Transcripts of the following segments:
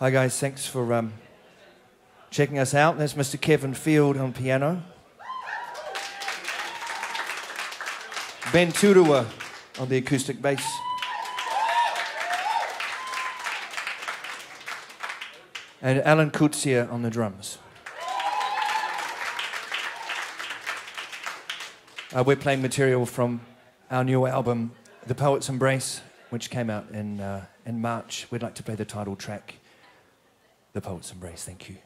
Hi, guys. Thanks for um, checking us out. There's Mr. Kevin Field on piano. Ben Turua on the acoustic bass. And Alan Koetsier on the drums. Uh, we're playing material from our new album, The Poet's Embrace, which came out in, uh, in March. We'd like to play the title track, The Poet's Embrace. Thank you.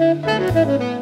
Müzik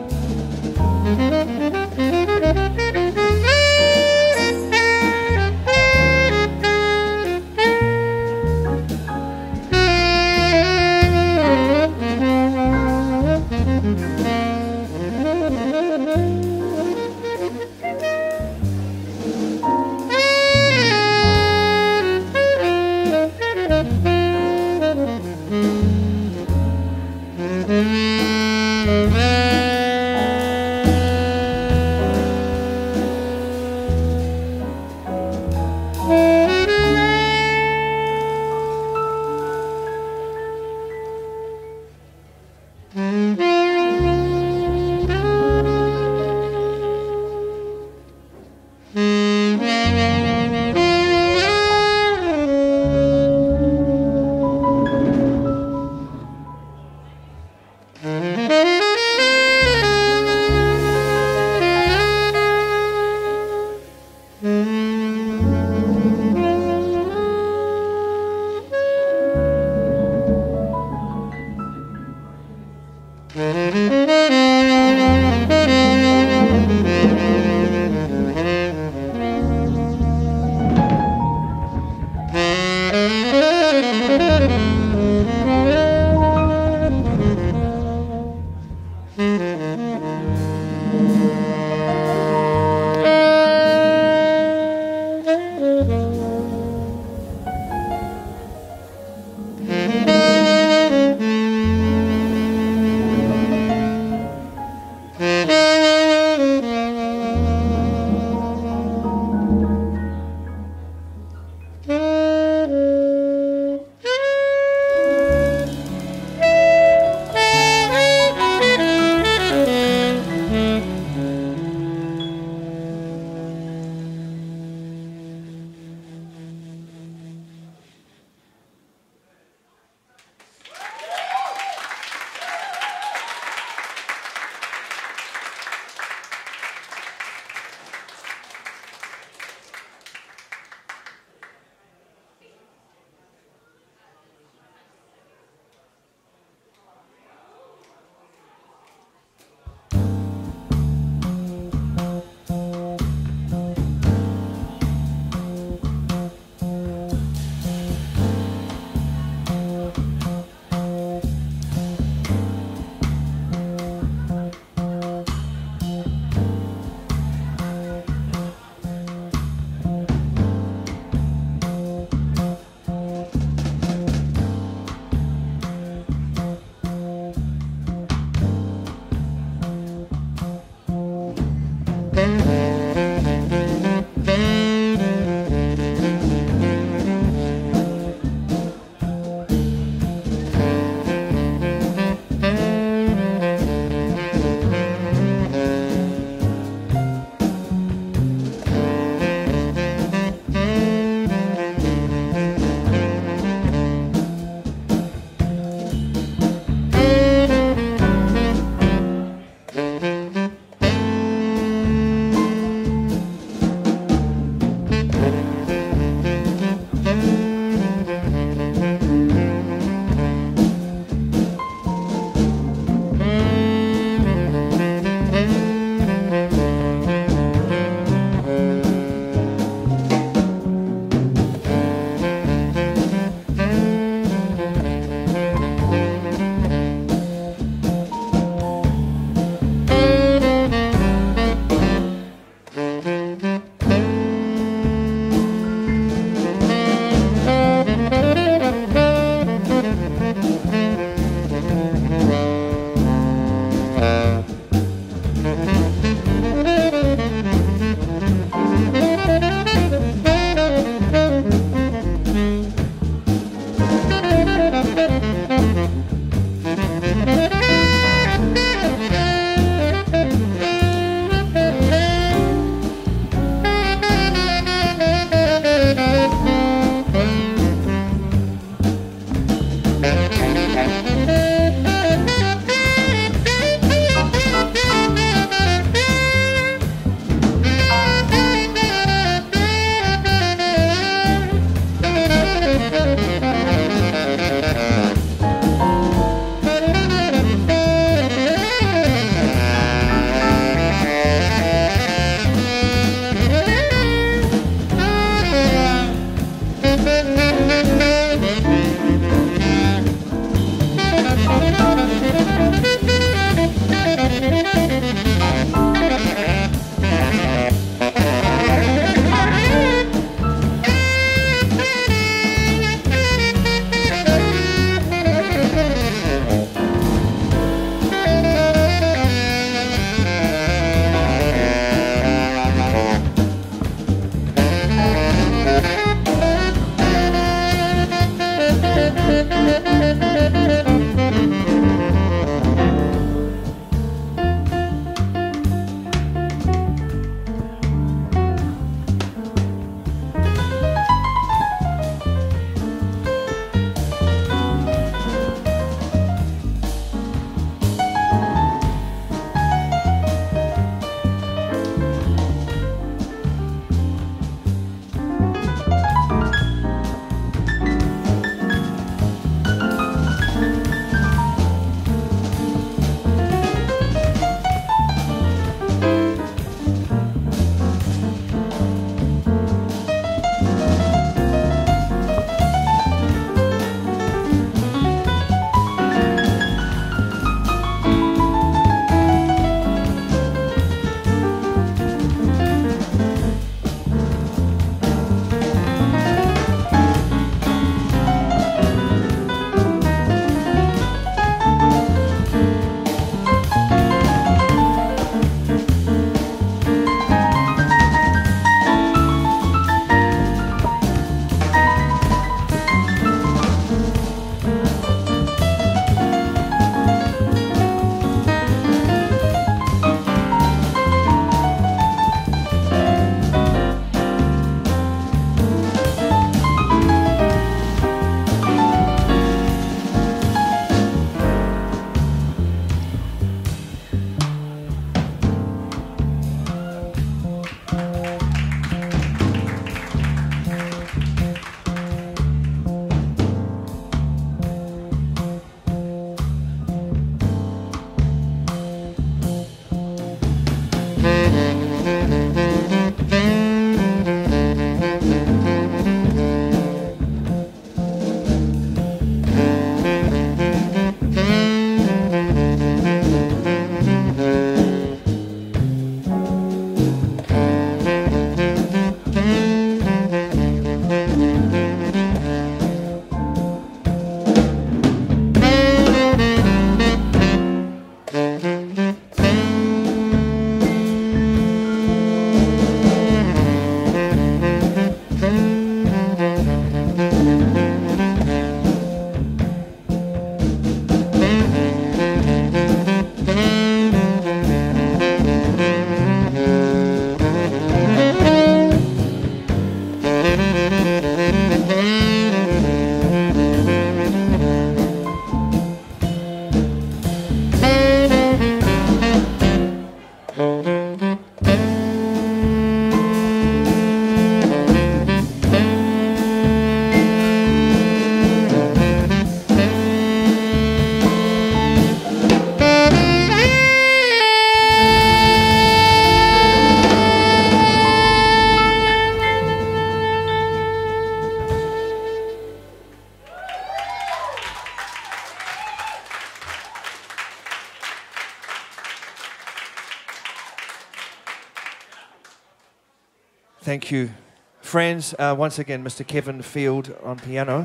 Thank you. Friends, uh, once again, Mr. Kevin Field on piano.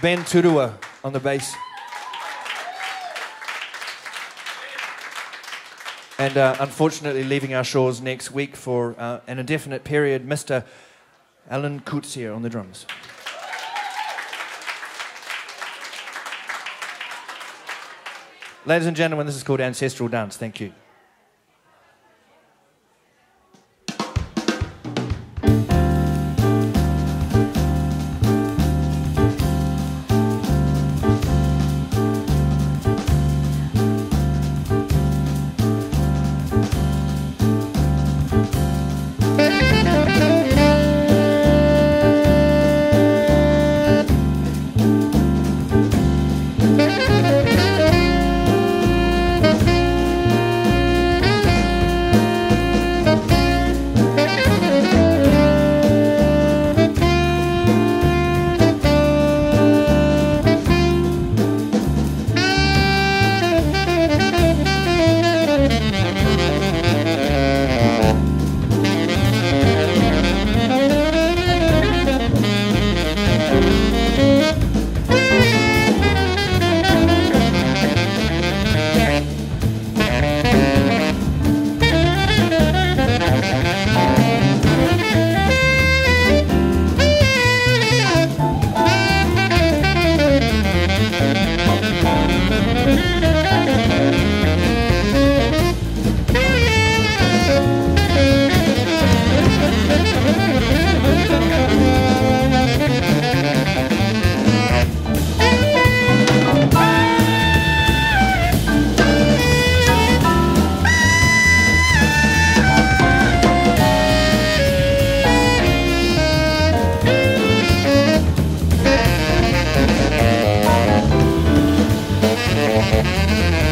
Ben Turua on the bass. And uh, unfortunately, leaving our shores next week for uh, an indefinite period, Mr. Alan Koetsier on the drums. Ladies and gentlemen, this is called Ancestral Dance. Thank you. Thank